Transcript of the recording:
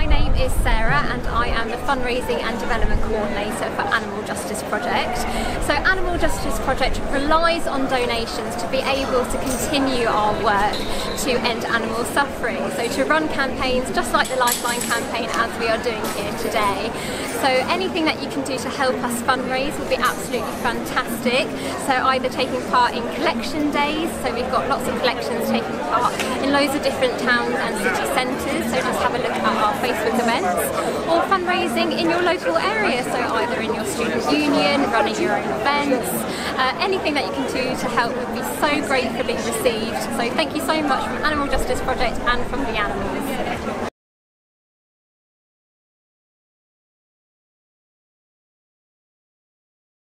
my name is Sarah and I am the Fundraising and Development Coordinator for Animal Justice Project. So Animal Justice Project relies on donations to be able to continue our work to end animal suffering. So to run campaigns just like the Lifeline campaign as we are doing here today. So anything that you can do to help us fundraise would be absolutely fantastic. So either taking part in collection days, so we've got lots of collections taking part in loads of different towns and city centres, so just have a look our Facebook events, or fundraising in your local area, so either in your student union, running your own events, uh, anything that you can do to help would be so gratefully received. So thank you so much from Animal Justice Project and from the animals.